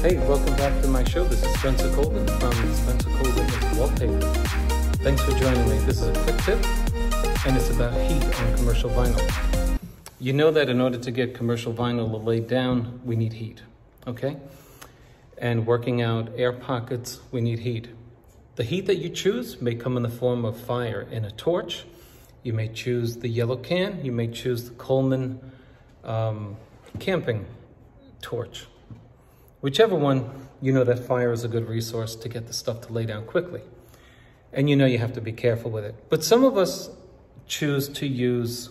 Hey, welcome back to my show. This is Spencer Colgan from Spencer Colgan Wallpaper. Thanks for joining me. This is a quick tip, and it's about heat on commercial vinyl. You know that in order to get commercial vinyl to lay down, we need heat, okay? And working out air pockets, we need heat. The heat that you choose may come in the form of fire in a torch. You may choose the yellow can. You may choose the Coleman um, camping torch. Whichever one, you know that fire is a good resource to get the stuff to lay down quickly. And you know you have to be careful with it. But some of us choose to use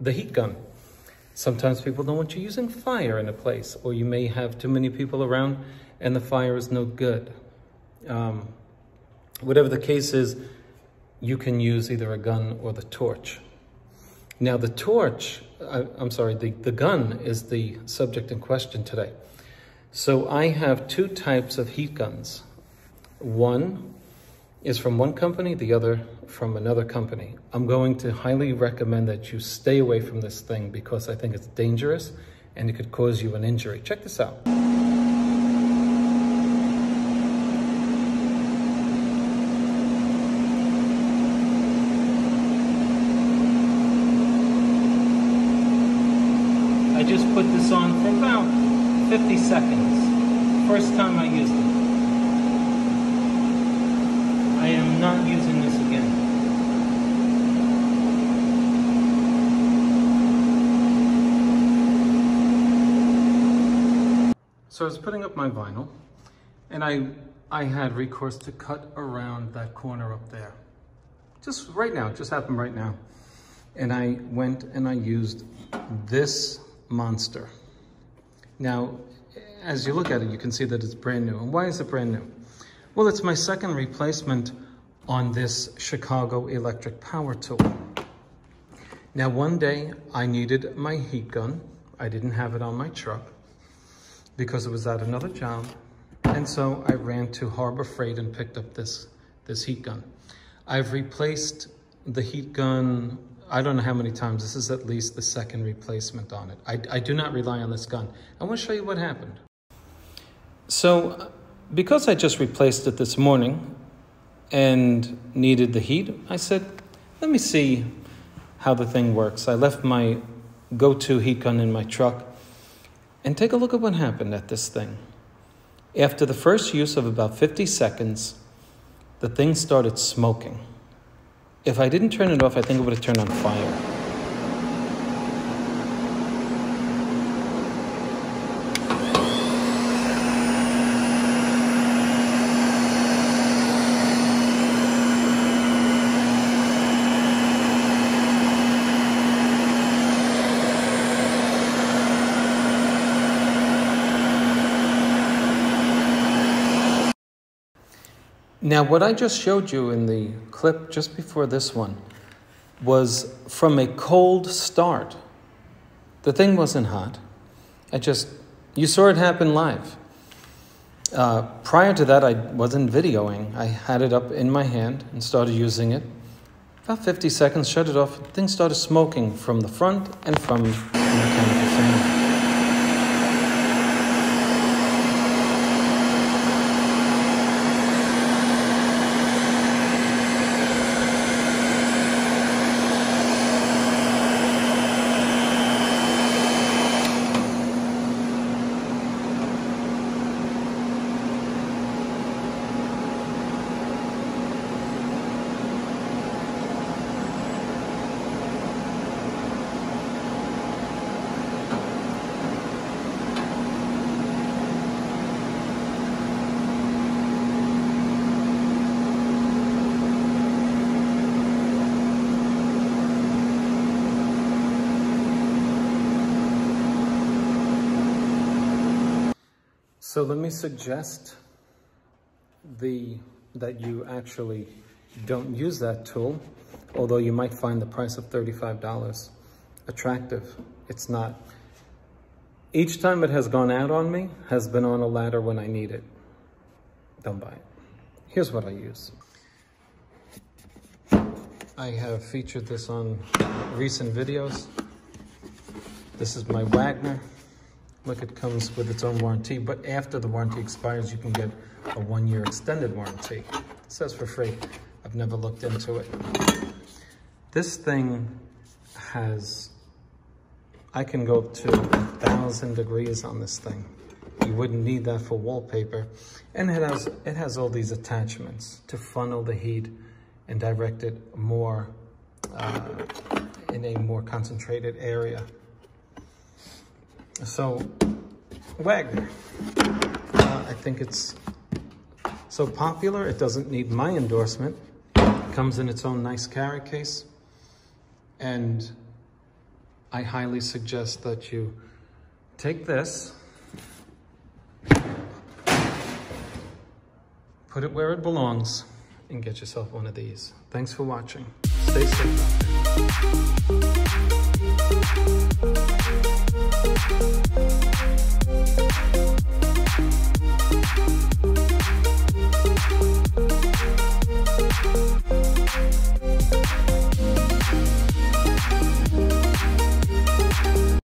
the heat gun. Sometimes people don't want you using fire in a place, or you may have too many people around and the fire is no good. Um, whatever the case is, you can use either a gun or the torch. Now the torch, I, am sorry, the, the gun is the subject in question today. So I have two types of heat guns. One is from one company, the other from another company. I'm going to highly recommend that you stay away from this thing because I think it's dangerous and it could cause you an injury. Check this out. I just put this on for about 50 seconds. First time I used it. I am not using this again. So I was putting up my vinyl and I, I had recourse to cut around that corner up there. Just right now, just happened right now. And I went and I used this monster. Now, as you look at it, you can see that it's brand new. And why is it brand new? Well, it's my second replacement on this Chicago electric power tool. Now, one day I needed my heat gun. I didn't have it on my truck because it was at another job. And so I ran to Harbor Freight and picked up this, this heat gun. I've replaced the heat gun I don't know how many times. This is at least the second replacement on it. I, I do not rely on this gun. I want to show you what happened. So because I just replaced it this morning and needed the heat, I said, let me see how the thing works. I left my go-to heat gun in my truck and take a look at what happened at this thing. After the first use of about 50 seconds, the thing started smoking. If I didn't turn it off, I think it would have turned on fire. Now, what I just showed you in the clip just before this one was from a cold start. The thing wasn't hot. I just, you saw it happen live. Uh, prior to that, I wasn't videoing. I had it up in my hand and started using it. About 50 seconds, shut it off. Things started smoking from the front and from the mechanical So let me suggest the that you actually don't use that tool, although you might find the price of $35 attractive. It's not. Each time it has gone out on me has been on a ladder when I need it. Don't buy it. Here's what I use. I have featured this on recent videos. This is my Wagner Look, it comes with its own warranty, but after the warranty expires, you can get a one-year extended warranty. It says for free. I've never looked into it. This thing has, I can go up to a thousand degrees on this thing. You wouldn't need that for wallpaper. And it has, it has all these attachments to funnel the heat and direct it more uh, in a more concentrated area. So Wagner, uh, I think it's so popular, it doesn't need my endorsement. It comes in its own nice carry case. And I highly suggest that you take this, put it where it belongs, and get yourself one of these. Thanks for watching. Stay safe Thank you.